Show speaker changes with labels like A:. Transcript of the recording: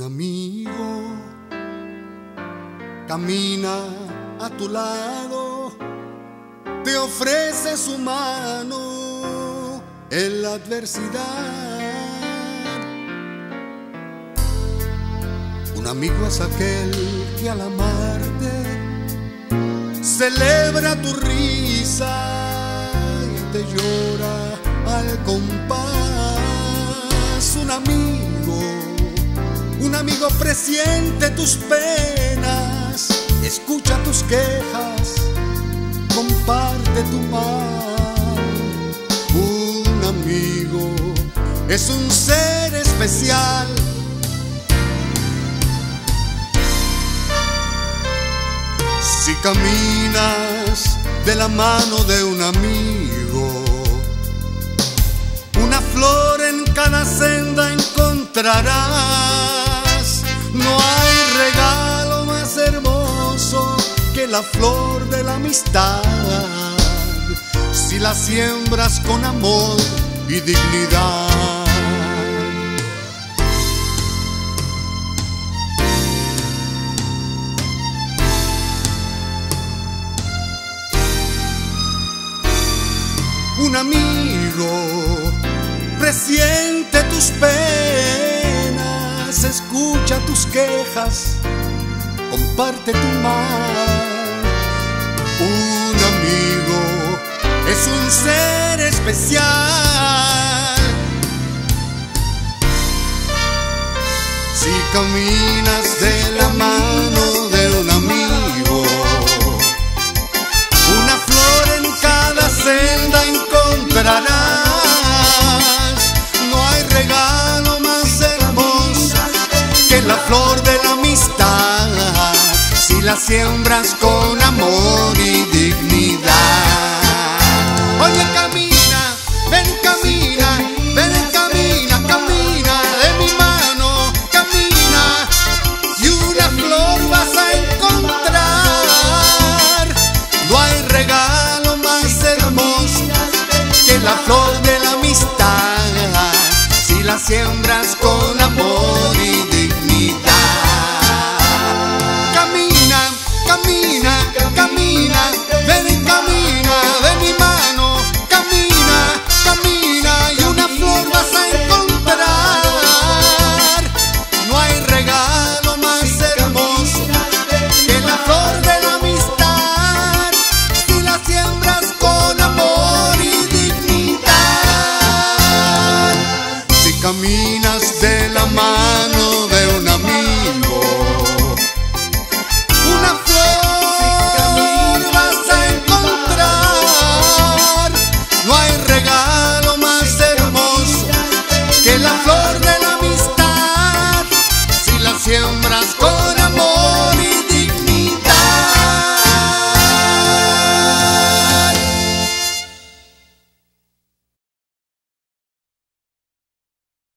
A: amigo camina a tu lado, te ofrece su mano en la adversidad. Un amigo es aquel que al amarte celebra tu risa y te llora al compás. Amigo presiente tus penas, escucha tus quejas, comparte tu mal. Un amigo es un ser especial Si caminas de la mano de un amigo, una flor en cada senda encontrarás. La flor de la amistad. Si la siembras con amor y dignidad. un amigo, presiente tus penas, escucha tus quejas, comparte tu mal. Un amigo es un ser especial. Si caminas de la mano de un amigo, una flor en cada senda encontrarás. No hay regalo más hermoso que la flor de la amistad. Si la siembras con